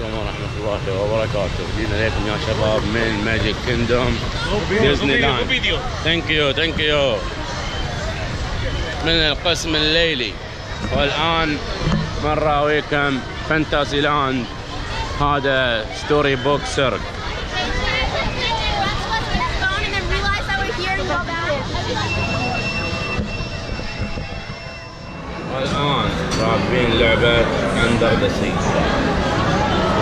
عليكم ورحمة الله وبركاته. جينا لكم يا شباب من Magic Kingdom ديزني لاند thank you thank you من القسم الليلي. والآن بنراويكم Fantasyland هذا Storybook Circus والآن راكبين لعبة أندر ذا سي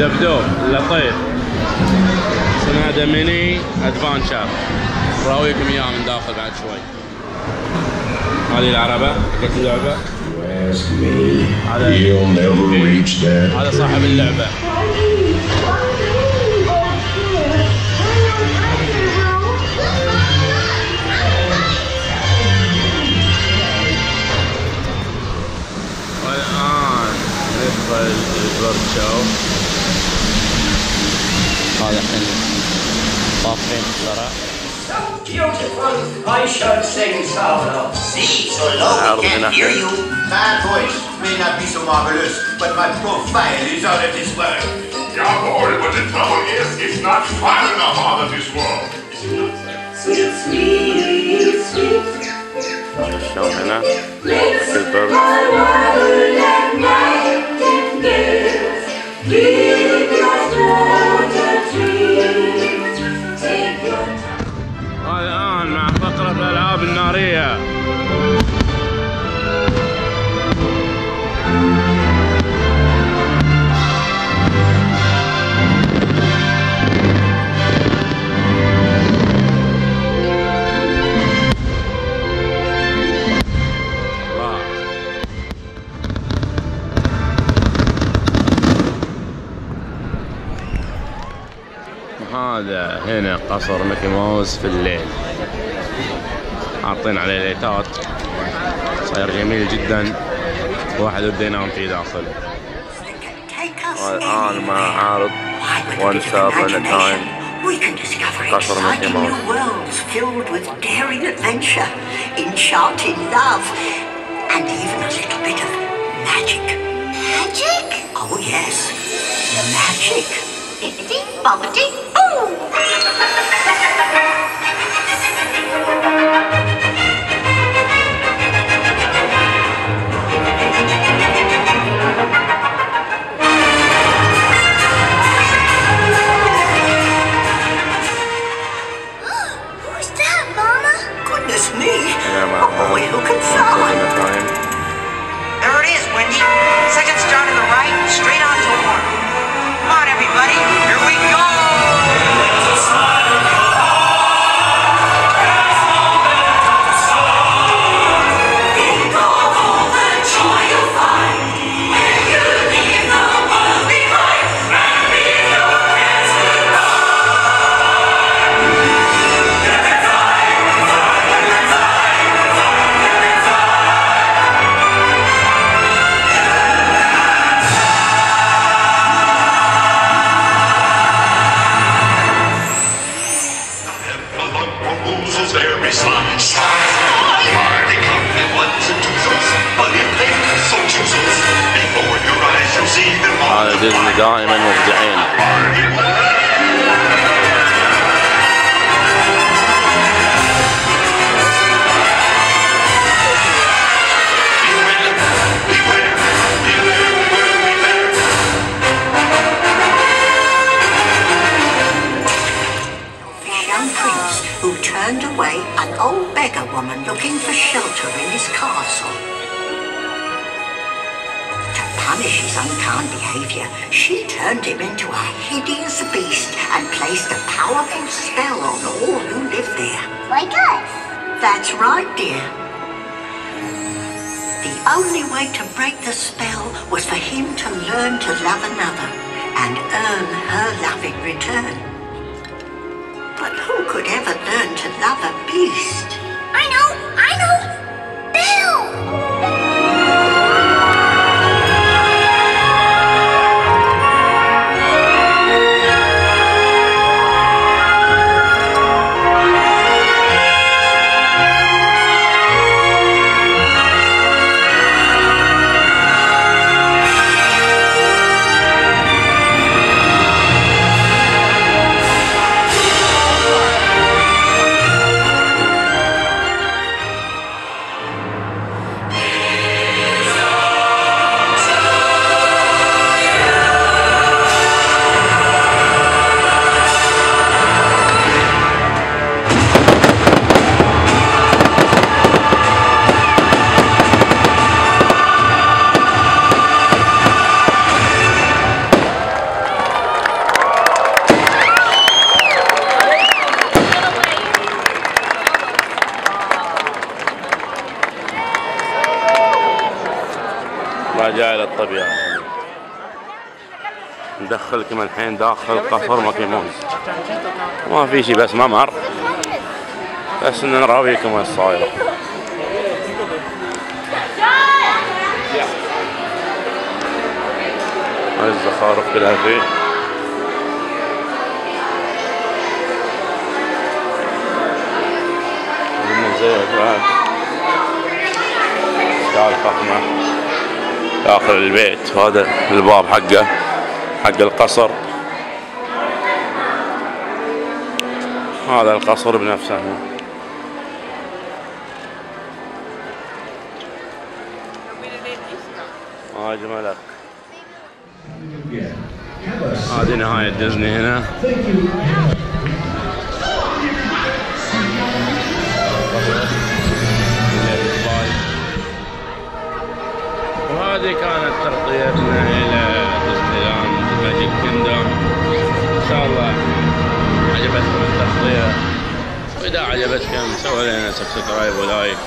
دبدوب لطيف. ذا ميني ادفانشر راويكم إياه من داخل بعد شوي. هذه العربة حقت اللعبة. هذا. هذا صاحب اللعبة. So beautiful, I shall sing sound of. See, so low we can't hear you. My voice may not be so marvelous, but my profile is out of this world. Yeah, boy, but the trouble is, it's not far enough out of this world. Sweet, sweet, sweet. Show me now. مع فقرة الألعاب النارية. هذا هنا قصر ميكي ماوس في الليل. حاطين عليه ليتات. صاير جميل جدا. واحد ودي ينام فيه داخل والان مع عارض وان ستوب ان تايم قصر ميكي ماوس And even. Magic? Oh yes, the magic. Bippity boppity boo! دائما مبدعين This young prince who turned away an old beggar woman looking for shelter in his castle. To punish his unkind behavior, she turned him into a hideous beast and placed a powerful spell on all who lived there. Like us. That's right, dear. The only way to break the spell was for him to learn to love another and earn her love in return. But who could ever learn to love a beast? I know, I know. Bill! رجع إلى الطبيعة ندخلكم الحين داخل قصر ماكيمون ما في شي بس ممر بس ان نراويكم وين صاير الزخارف كلها فيه المزيف بعد اشكال فخمه داخل البيت. وهذا الباب حقه حق القصر. هذا القصر بنفسه. اجملك هذه نهاية ديزني هنا. وهذه كانت تغطيتنا إلى ديزني Magic Kingdom. إن شاء الله عجبتكم التغطية وإذا عجبتكم سووا لنا subscribe و like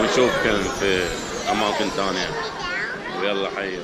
ونشوفكم في أماكن ثانية. ويلا حيوا